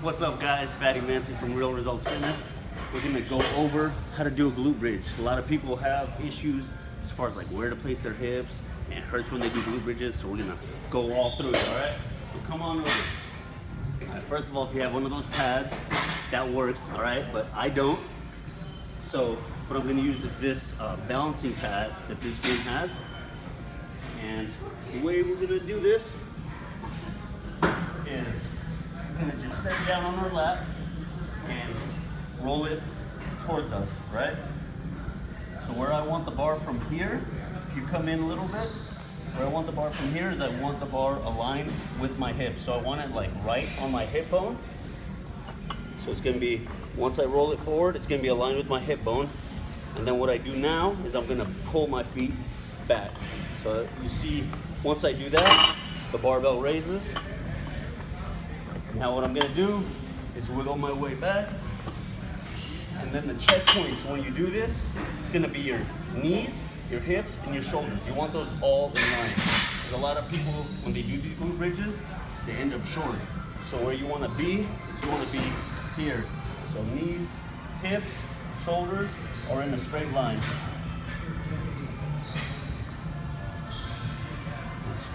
What's up guys, Fatty Manson from Real Results Fitness. We're gonna go over how to do a glute bridge. A lot of people have issues as far as like where to place their hips and it hurts when they do glute bridges, so we're gonna go all through it, all right? So come on over. Right, first of all, if you have one of those pads, that works, all right? But I don't. So what I'm gonna use is this uh, balancing pad that this gym has. And the way we're gonna do this is we're gonna just set it down on our lap and roll it towards us, right? So where I want the bar from here, if you come in a little bit, where I want the bar from here is I want the bar aligned with my hip. So I want it like right on my hip bone. So it's gonna be, once I roll it forward, it's gonna be aligned with my hip bone. And then what I do now is I'm gonna pull my feet back. So you see, once I do that, the barbell raises. Now what I'm gonna do is wiggle my way back. And then the checkpoints, when you do this, it's gonna be your knees, your hips, and your shoulders. You want those all in line. Because a lot of people, when they do these glute bridges, they end up short. So where you wanna be, is you wanna be here. So knees, hips, shoulders are in a straight line.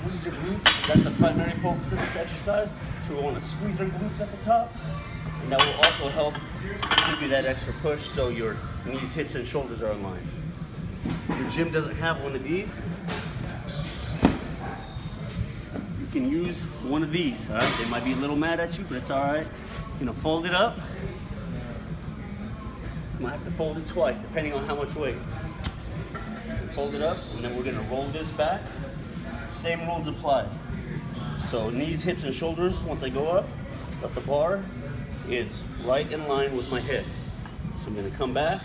Squeeze your glutes, that's the primary focus of this exercise. So we wanna squeeze our glutes at the top. And that will also help give you that extra push so your knees, hips, and shoulders are aligned. If your gym doesn't have one of these, you can use one of these, all right? They might be a little mad at you, but it's all right. You know, fold it up. You might have to fold it twice, depending on how much weight. Fold it up, and then we're gonna roll this back. Same rules apply. So knees, hips, and shoulders, once I go up, but the bar is right in line with my hip. So I'm gonna come back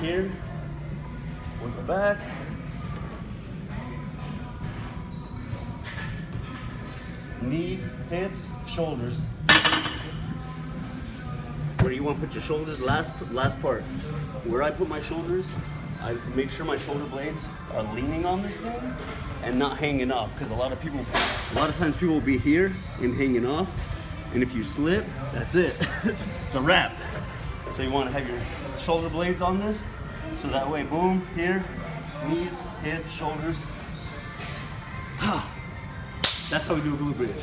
here, wiggle back. Knees, hips, shoulders. Where do you want to put your shoulders, last last part. Where I put my shoulders, I make sure my shoulder blades are leaning on this thing and not hanging off. Because a lot of people, a lot of times people will be here and hanging off. And if you slip, that's it. it's a wrap. So you want to have your shoulder blades on this. So that way, boom, here, knees, hips, shoulders. That's how we do a glute bridge.